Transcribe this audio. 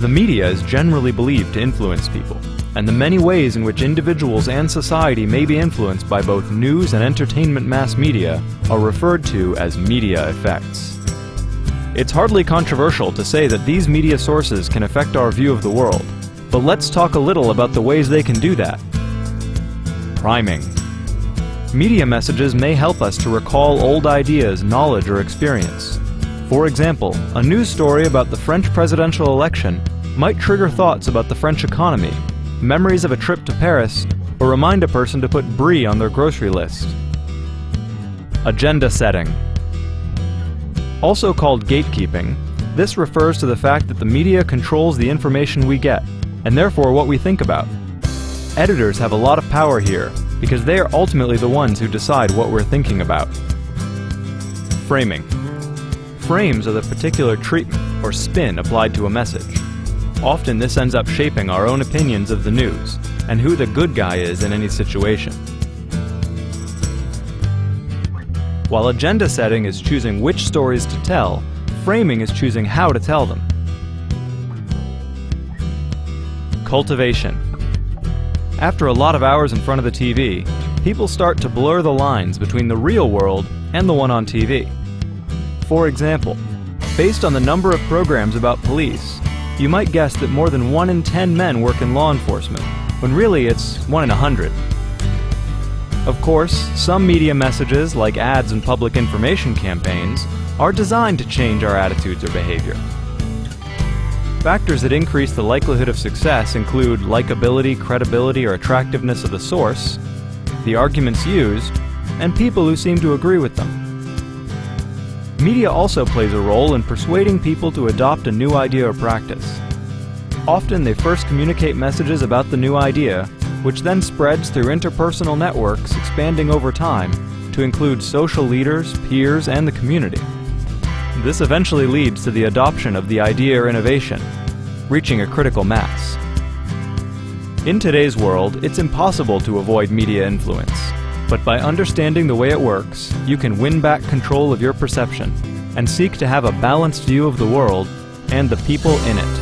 The media is generally believed to influence people, and the many ways in which individuals and society may be influenced by both news and entertainment mass media are referred to as media effects. It's hardly controversial to say that these media sources can affect our view of the world, but let's talk a little about the ways they can do that. Priming. Media messages may help us to recall old ideas, knowledge, or experience. For example, a news story about the French presidential election might trigger thoughts about the French economy, memories of a trip to Paris, or remind a person to put brie on their grocery list. Agenda setting. Also called gatekeeping, this refers to the fact that the media controls the information we get, and therefore what we think about. Editors have a lot of power here, because they are ultimately the ones who decide what we're thinking about. Framing. Frames are the particular treatment or spin applied to a message. Often this ends up shaping our own opinions of the news, and who the good guy is in any situation. While agenda setting is choosing which stories to tell, framing is choosing how to tell them. Cultivation. After a lot of hours in front of the TV, people start to blur the lines between the real world and the one on TV. For example, based on the number of programs about police, you might guess that more than 1 in 10 men work in law enforcement, when really it's 1 in 100. Of course, some media messages, like ads and public information campaigns, are designed to change our attitudes or behavior. Factors that increase the likelihood of success include likability, credibility, or attractiveness of the source, the arguments used, and people who seem to agree with them. Media also plays a role in persuading people to adopt a new idea or practice. Often they first communicate messages about the new idea which then spreads through interpersonal networks expanding over time to include social leaders, peers, and the community. This eventually leads to the adoption of the idea or innovation, reaching a critical mass. In today's world, it's impossible to avoid media influence, but by understanding the way it works, you can win back control of your perception and seek to have a balanced view of the world and the people in it.